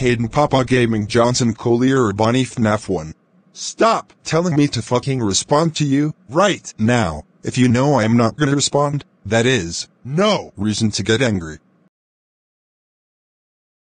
Kayden Papa Gaming Johnson Collier or Bonnie FNAF 1. Stop telling me to fucking respond to you right now. If you know I am not gonna respond, that is no reason to get angry.